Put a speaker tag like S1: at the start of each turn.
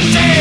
S1: the